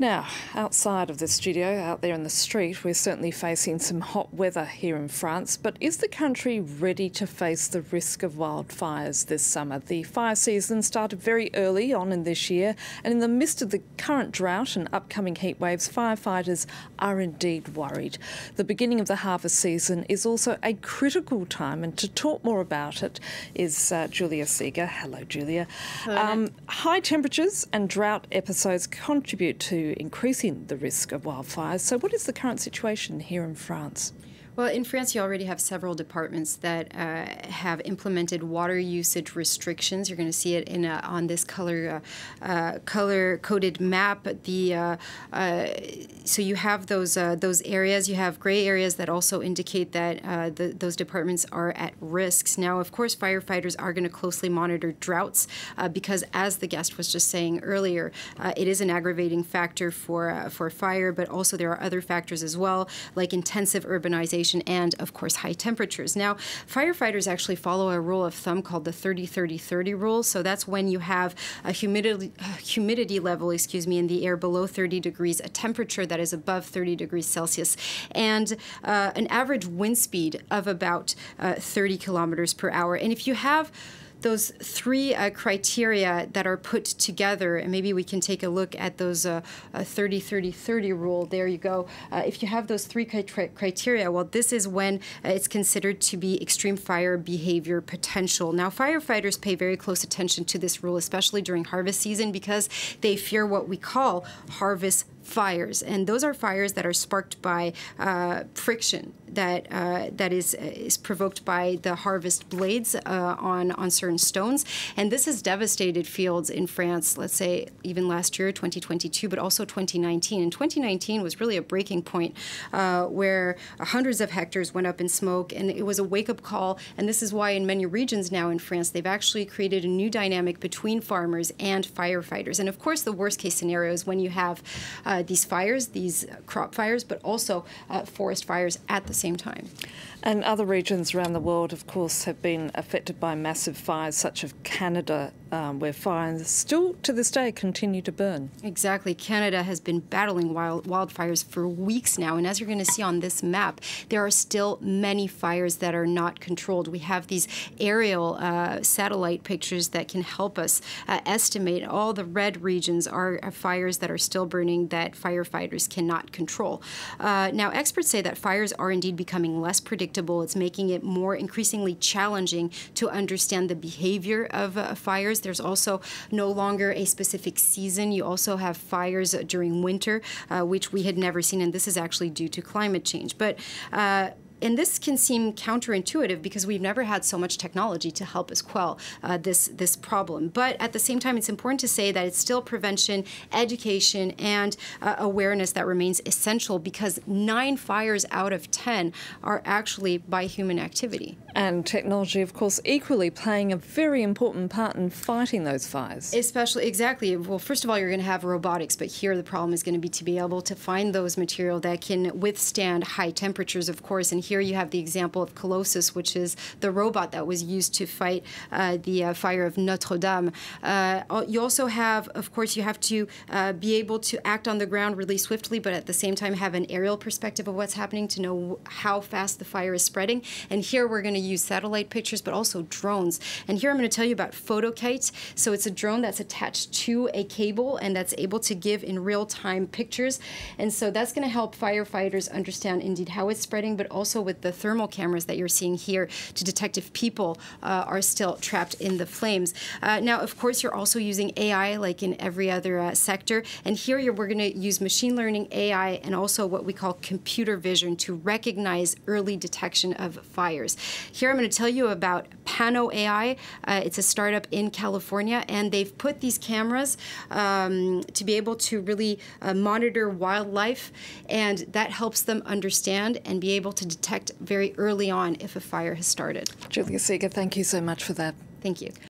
Now, outside of the studio, out there in the street, we're certainly facing some hot weather here in France. But is the country ready to face the risk of wildfires this summer? The fire season started very early on in this year, and in the midst of the current drought and upcoming heat waves, firefighters are indeed worried. The beginning of the harvest season is also a critical time, and to talk more about it is uh, Julia Sieger. Hello, Julia. Um, high temperatures and drought episodes contribute to increasing the risk of wildfires. So, what is the current situation here in France? Well, in France, you already have several departments that uh, have implemented water usage restrictions. You're going to see it in a, on this color uh, uh, color coded map. The uh, uh, so you have those those areas. You have gray areas that also indicate that the, those departments are at risks. Now, of course, firefighters are going to closely monitor droughts because, as the guest was just saying earlier, it is an aggravating factor for for fire. But also there are other factors as well, like intensive urbanization and, of course, high temperatures. Now, firefighters actually follow a rule of thumb called the 30 30 30 rule. So that's when you have a humidity, humidity level, excuse me, in the air below 30 degrees, a temperature that is above 30 degrees Celsius, and uh, an average wind speed of about uh, 30 kilometers per hour. And if you have those three uh, criteria that are put together, and maybe we can take a look at those uh, uh, 30 30 30 rule. There you go. Uh, if you have those three criteria, well, this is when it's considered to be extreme fire behavior potential. Now, firefighters pay very close attention to this rule, especially during harvest season, because they fear what we call harvest fires, and those are fires that are sparked by uh, friction that uh, that is is provoked by the harvest blades uh, on on certain stones, and this has devastated fields in France. Let's say even last year, 2022, but also 2019. And 2019 was really a breaking point uh, where hundreds of hectares went up in smoke, and it was a wake up call. And this is why in many regions now in France they've actually created a new dynamic between farmers and firefighters. And of course, the worst case scenario is when you have uh, these fires, these crop fires, but also uh, forest fires at the same time. And other regions around the world, of course, have been affected by massive fires, such as Canada, um, where fires still to this day continue to burn. Exactly. Canada has been battling wild, wildfires for weeks now. And as you're going to see on this map, there are still many fires that are not controlled. We have these aerial uh, satellite pictures that can help us uh, estimate all the red regions are fires that are still burning that firefighters cannot control. Uh, now, experts say that fires are indeed becoming less predictable. It's making it more increasingly challenging to understand the behavior of uh, fires fires. There's also no longer a specific season. You also have fires during winter, uh, which we had never seen, and this is actually due to climate change. But uh, and this can seem counterintuitive because we've never had so much technology to help us quell uh, this this problem. But at the same time, it's important to say that it's still prevention, education, and uh, awareness that remains essential because nine fires out of ten are actually by human activity. And technology, of course, equally playing a very important part in fighting those fires. Especially, exactly. Well, first of all, you're going to have robotics, but here the problem is going to be to be able to find those material that can withstand high temperatures, of course, and here you have the example of Colossus, which is the robot that was used to fight uh, the uh, fire of Notre Dame. Uh, you also have, of course, you have to uh, be able to act on the ground really swiftly, but at the same time have an aerial perspective of what's happening to know how fast the fire is spreading. And here we're going to use satellite pictures, but also drones. And here I'm going to tell you about Fotokite. So it's a drone that's attached to a cable and that's able to give in real time pictures. And so that's going to help firefighters understand indeed how it's spreading, but also also with the thermal cameras that you're seeing here to detect if people uh, are still trapped in the flames. Uh, now, of course, you're also using AI like in every other uh, sector. And here we're going to use machine learning, AI, and also what we call computer vision to recognize early detection of fires. Here I'm going to tell you about Pano AI. Uh, it's a startup in California, and they've put these cameras um, to be able to really uh, monitor wildlife, and that helps them understand and be able to detect very early on if a fire has started. Julia Sieger, thank you so much for that. Thank you.